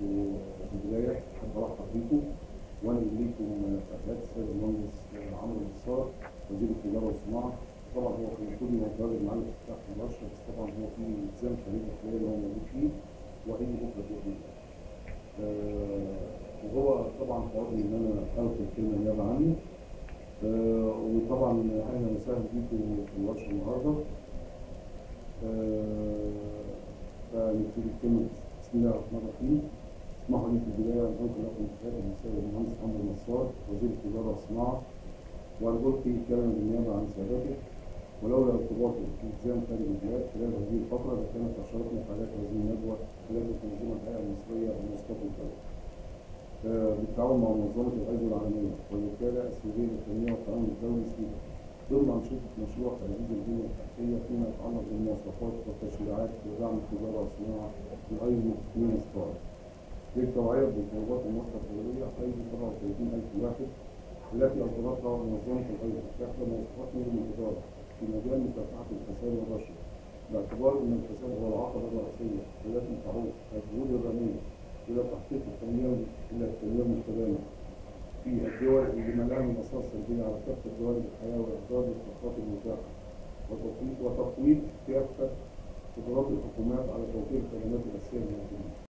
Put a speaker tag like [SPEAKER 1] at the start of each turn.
[SPEAKER 1] في أحب أرحب بيكم وأنا ليكم السيد المهندس عمرو نصار وزير التجارة والصناعة طبعا هو كان المفروض يبقى متواجد معانا في افتتاح المباشر بس طبعا هو في التزام خارجي خلال اللي هو موجود فيه وهيجي بكرة بإذن الله. وهو طبعا طلبني إن أنا ألقي الكلمة نيابة عني آه، وطبعا أهلا وسهلا بيكم في الورشة النهارده. آه، فنبتدي الكلمة بسم الله الرحمن الرحيم. لي في البداية أنقل لكم من السيد المهندس عمرو نصار وزير التجارة والصناعة وأن ألقي كلمة بالنيابة عن سيادته ولولا ارتباطه بالتزام خارج البلاد خلال هذه الفترة لكانت أشرتنا فعاليات هذه الندوة التي تنظمها الهيئة المصرية للمواصلات والطرق. آه، بالتعاون مع منظمة الأيدي العالمية والوكالة السعودية للتنمية والتعاون الدولي سيدا ضمن أنشطة مشروع تعزيز البنية التحتية فيما يتعلق بالمواصفات والتشريعات ودعم التجارة والصناعة الأيدي 2 ستار. للتوعية بمتطلبات المصرف الدولية أيدي 37000 واحد التي أصدرتها منظمة الأيدي تحت مواصفات من الإدارة في مجال مكافحة الفساد والرشوة باعتبار أن الفساد هو العقبة الرئيسية التي تعوق الجهود الرامية إلى تحقيق التنمية إلى التنمية المستدامة في الدول اللي لها من آثار سلبية على كافة جوانب الحياة وإحضار الخطوات المتاحة وتقويض كافة قدرات الحكومات على توفير الخدمات الأساسية للمواطنين.